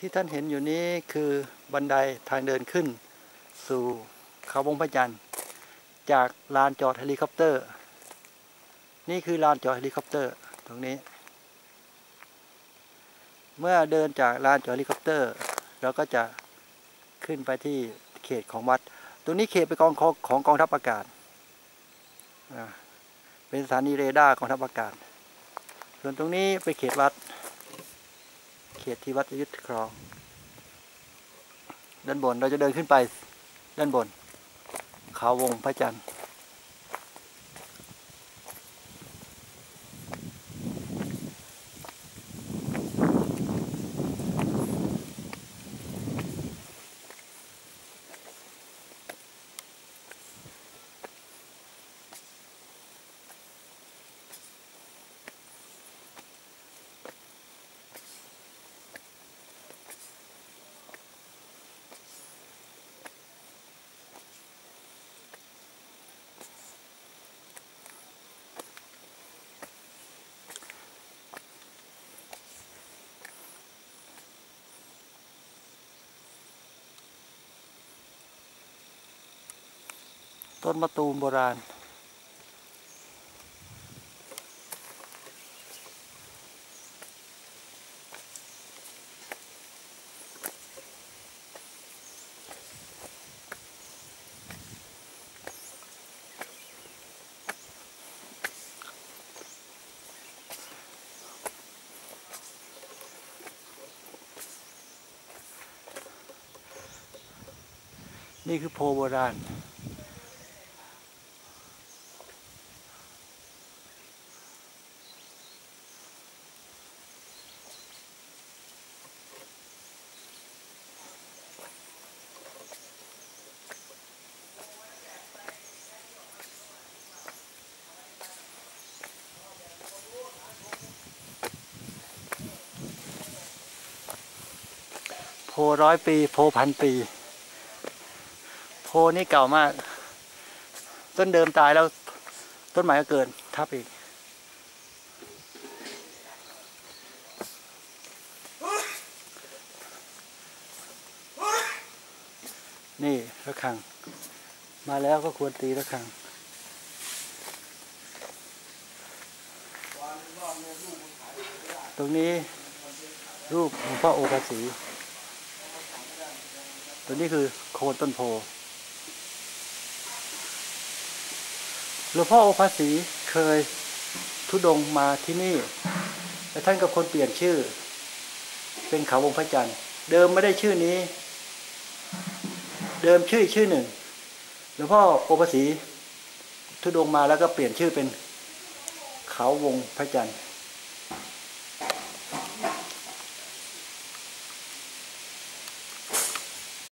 ที่ท่านเห็นอยู่นี้คือบันไดทางเดินขึ้น สู่เขาวงพระจันทร์ จากลานจอดเฮลิคอปเตอร์ นี่คือลานจอดเฮลิคอปเตอร์ตรงนี้ เมื่อเดินจากลานจอดเฮลิคอปเตอร์ เราก็จะขึ้นไปที่เขตของวัด ตรงนี้เขตเป็นกองของกองทัพอากาศ เป็นสถานีเรดาร์กองทัพอากาศ ส่วนตรงนี้เป็นเขตวัด ขตที่วัดจะยึดครอง ด้านบนเราจะเดินขึ้นไป ด้านบน เขาวงพระจันทร์ ต้นมะตูมโบราณ นี่คือโพโบราณ พร้อยปี โพพันปี โพนี่เก่ามาก ต้นเดิมตายแล้วต้นใหม่ก็เกิดทับอีกนี่ระฆัง มาแล้วก็ควรตีระฆังตรงนี้รูปหลวงพ่อโอภาสี ตัวนี้คือโคนต้นโพหลวงพ่อโอภาสีเคยทุดงมาที่นี่ แต่ท่านกับคนเปลี่ยนชื่อ เป็นเขาวงพระจันทร์ เดิมไม่ได้ชื่อนี้ เดิมชื่ออีกชื่อหนึ่งหลวงพ่อโอภาสีทุดงมาแล้วก็เปลี่ยนชื่อเป็นเขาวงพระจันทร์